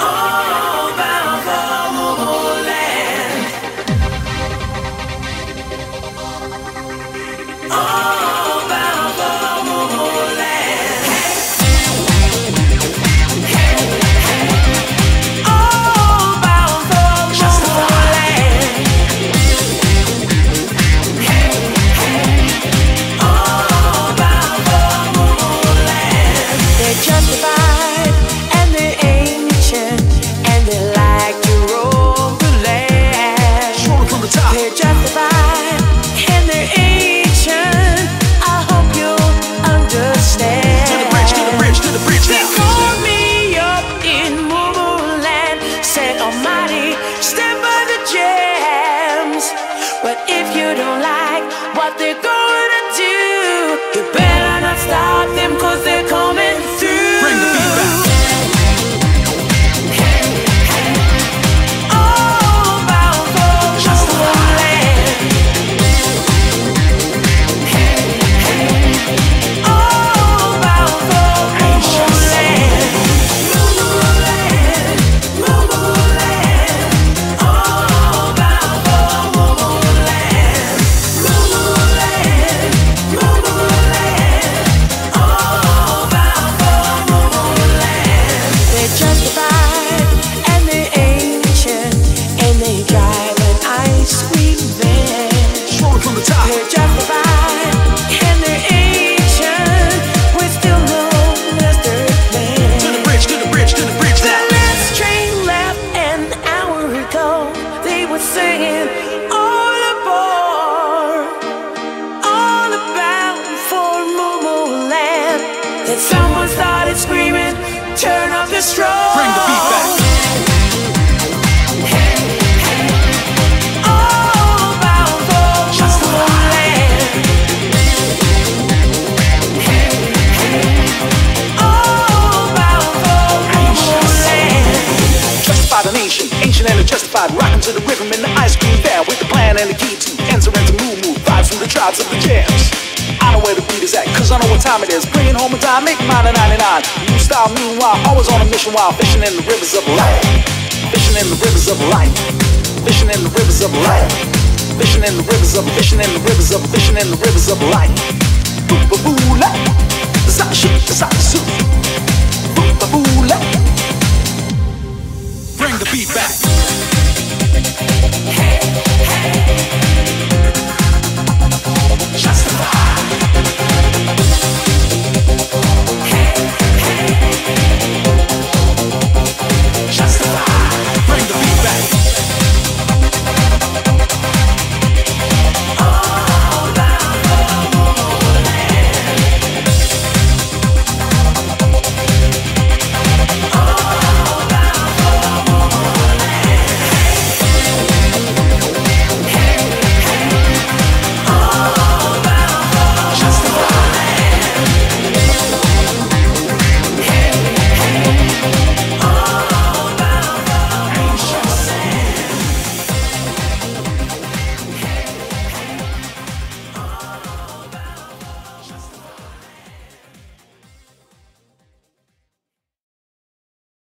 Oh. said, Almighty, stand by the jams. But if you don't like what they're going the stroll. Bring the. Ancient and justified, rocking to the rhythm and the ice cream fair with the plan and the key to answer and to move, move vibes from the tribes of the jams know where the beat is at, cause I know what time it is. Bringing home a dime, make mine a 99. New style, meanwhile, always on a mission while fishing in the rivers of life. Fishing in the rivers of life. Fishing in the rivers of life. Fishing in the rivers of, fishing in the rivers of, fishing in the rivers of life. Boo-boo-boo-la.